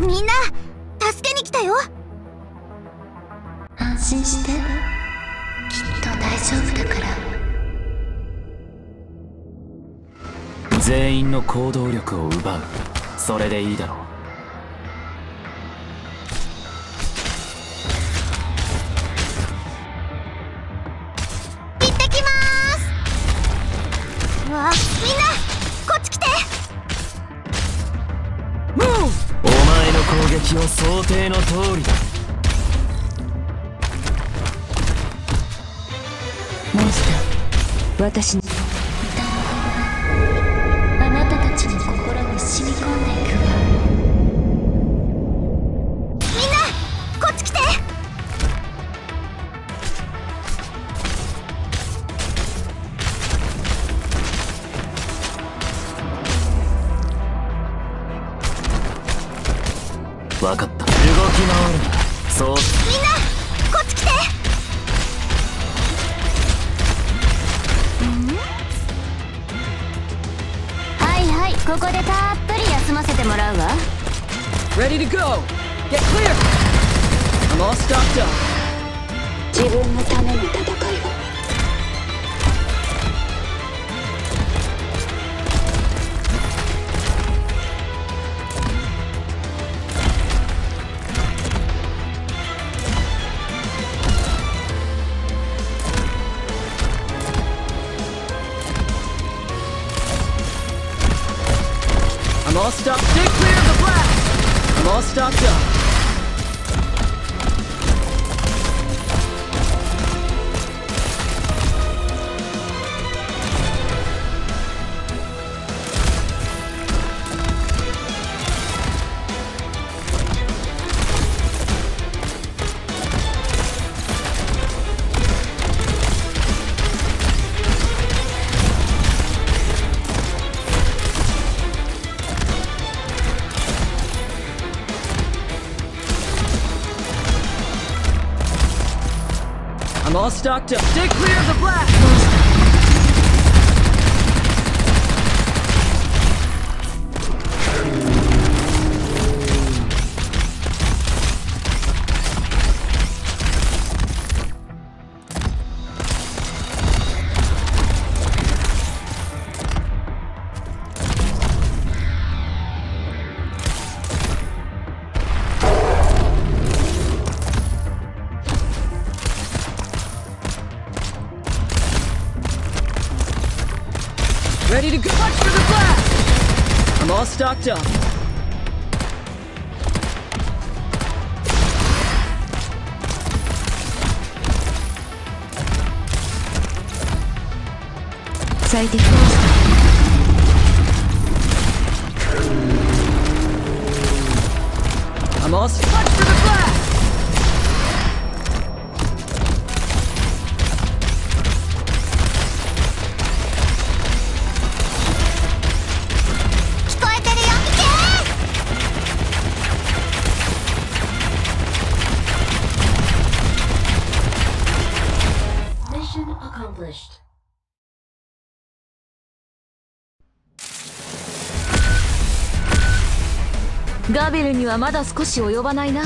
みんな助けに来たよ。安心して。きっと大丈夫だから。全員の行動力を奪う。それでいいだろう。行ってきます。わみんな攻撃は想定の通りだ。モンスター私に分かった。動き回るな。そう。みんなこっち来て。はいはいここでたっぷり休ませてもらうわ。Ready to go! Get clear! I'm all stocked up. 自分のための戦い I'm all stocked. Stay clear of the blast! I'm all up. I'm all stocked up. Stay clear of the blast! Ready to go. For the blast! I'm all stocked up. Side defense. I'm all stocked for the blast! ガベルにはまだ少し及ばないな。